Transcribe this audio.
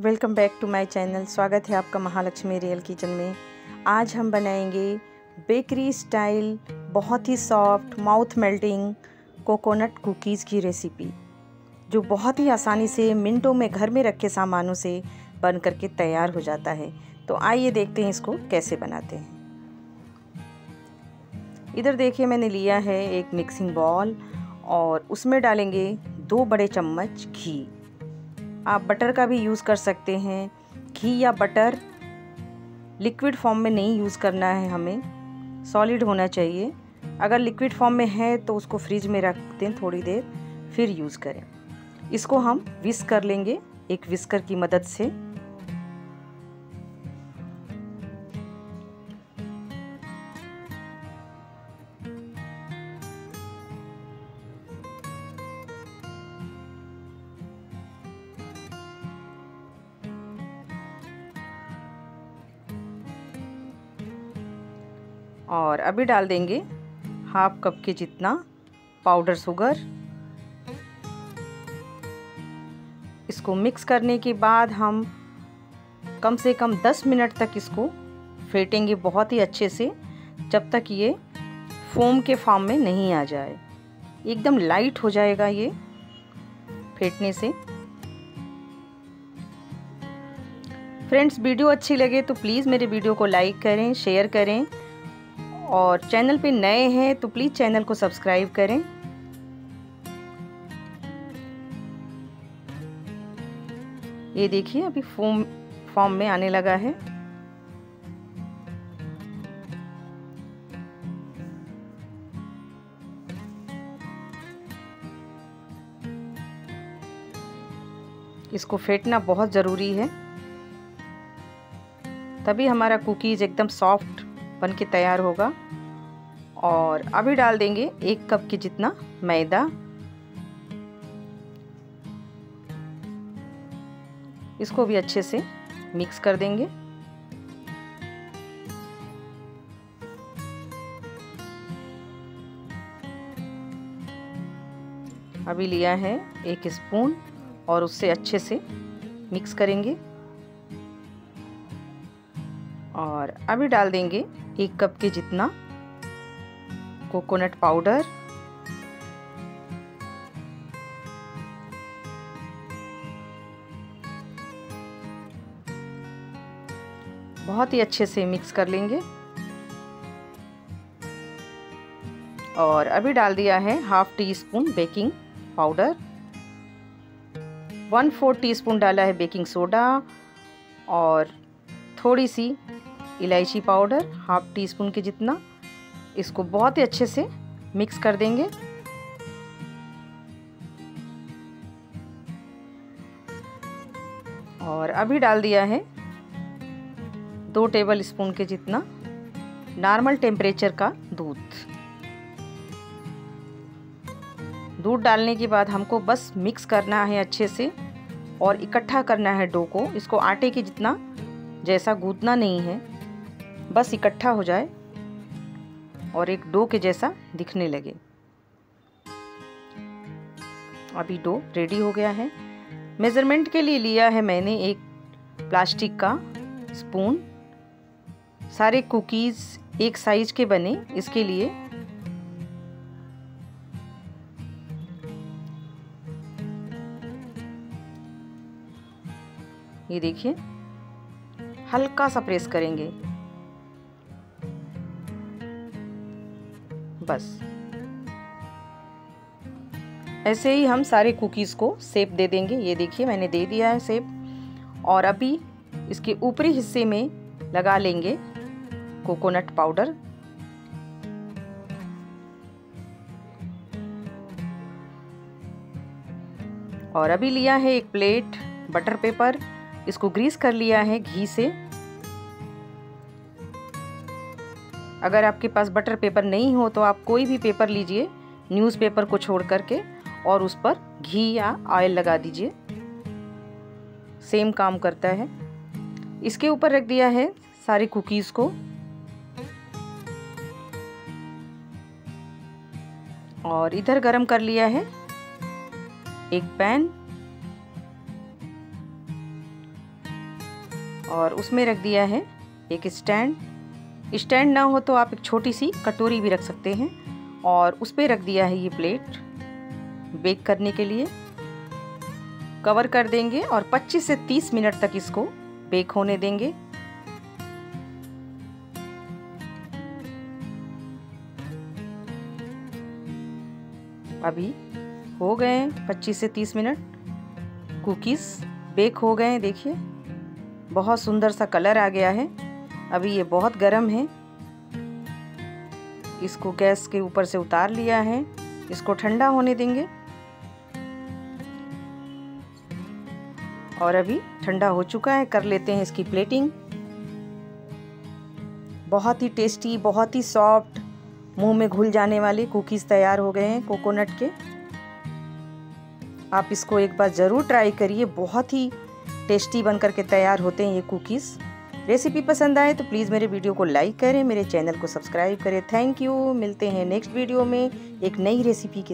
Welcome back to my channel. स्वागत है आपका महालक्ष्मी रियल किचन में। आज हम बनाएँगे बेकरी स्टाइल बहुत ही soft, mouth melting coconut cookies की रेसिपी, जो बहुत ही आसानी से मिनटों में घर में रखे सामानों से बन करके तैयार हो जाता है। तो आइए देखते हैं इसको कैसे बनाते हैं। इधर देखिए, मैंने लिया है एक मिक्सिंग बॉल और उसमें डालेंगे दो बड़े चम्मच घी। आप बटर का भी यूज़ कर सकते हैं। घी या बटर लिक्विड फॉर्म में नहीं यूज़ करना है हमें। सॉलिड होना चाहिए। अगर लिक्विड फॉर्म में है तो उसको फ्रिज में रख दें थोड़ी देर, फिर यूज़ करें। इसको हम विस्क कर लेंगे एक विस्कर की मदद से। और अभी डाल देंगे हाफ़ कप के जितना पाउडर शुगर। इसको मिक्स करने के बाद हम कम से कम 10 मिनट तक इसको फेंटेंगे बहुत ही अच्छे से, जब तक ये फोम के फॉर्म में नहीं आ जाए। एकदम लाइट हो जाएगा ये फेंटने से। फ्रेंड्स, वीडियो अच्छी लगे तो प्लीज़ मेरे वीडियो को लाइक करें, शेयर करें। और चैनल पे नए हैं तो प्लीज़ चैनल को सब्सक्राइब करें। ये देखिए, अभी फॉर्म फॉर्म में आने लगा है। इसको फेंटना बहुत ज़रूरी है। तभी हमारा कुकीज़ एकदम सॉफ्ट बन के तैयार होगा। और अभी डाल देंगे एक कप के जितना मैदा। इसको भी अच्छे से मिक्स कर देंगे। अभी लिया है एक स्पून और उससे अच्छे से मिक्स करेंगे। और अभी डाल देंगे एक कप के जितना कोकोनट पाउडर। बहुत ही अच्छे से मिक्स कर लेंगे। और अभी डाल दिया है half teaspoon baking powder. One four teaspoon डाला है बेकिंग सोडा और थोड़ी सी इलायची पाउडर, हाफ़ टी स्पून के जितना। इसको बहुत ही अच्छे से मिक्स कर देंगे। और अभी डाल दिया है दो टेबल स्पून के जितना नॉर्मल टेम्परेचर का दूध। दूध डालने के बाद हमको बस मिक्स करना है अच्छे से और इकट्ठा करना है डो को। इसको आटे के जितना जैसा गूदना नहीं है। बस इकट्ठा हो जाए और एक डो के जैसा दिखने लगे। अभी डो रेडी हो गया है। मेज़रमेंट के लिए लिया है मैंने एक प्लास्टिक का स्पून। सारे कुकीज़ एक साइज़ के बने, इसके लिए। ये देखिए, हल्का सा प्रेस करेंगे। बस। ऐसे ही हम सारे कुकीज़ को सेप दे देंगे। ये देखिए, मैंने दे दिया है सेप और अभी इसके ऊपरी हिस्से में लगा लेंगे कोकोनट पाउडर और अभी लिया है एक प्लेट बटर पेपर इसको ग्रीस कर लिया है घी से। अगर आपके पास बटर पेपर नहीं हो तो आप कोई भी पेपर लीजिए न्यूज़पेपर को छोड़ करके और उस पर घी या ऑयल लगा दीजिए। सेम काम करता है। इसके ऊपर रख दिया है सारी कुकीज़ को। और इधर गरम कर लिया है एक पैन और उसमें रख दिया है एक स्टैंड स्टैंड ना हो तो आप एक छोटी सी कटोरी भी रख सकते हैं और उस पर रख दिया है ये प्लेट बेक करने के लिए। कवर कर देंगे और 25 से 30 मिनट तक इसको बेक होने देंगे। अभी हो गए 25 से 30 मिनट। कुकीज़ बेक हो गए, देखिए। बहुत सुंदर सा कलर आ गया है। अभी ये बहुत गर्म है। इसको गैस के ऊपर से उतार लिया है। इसको ठंडा होने देंगे। और अभी ठंडा हो चुका है। कर लेते हैं इसकी प्लेटिंग बहुत ही टेस्टी बहुत ही सॉफ्ट मुँह में घुल जाने वाले कुकीज़ तैयार हो गए हैं कोकोनट के। आप इसको एक बार ज़रूर ट्राई करिए। बहुत ही टेस्टी बनकर के तैयार होते हैं ये कुकीज़ रेसिपी पसंद आए तो प्लीज़ मेरे वीडियो को लाइक करें, मेरे चैनल को सब्सक्राइब करें। Thank you. मिलते हैं नेक्स्ट वीडियो में एक नई रेसिपी के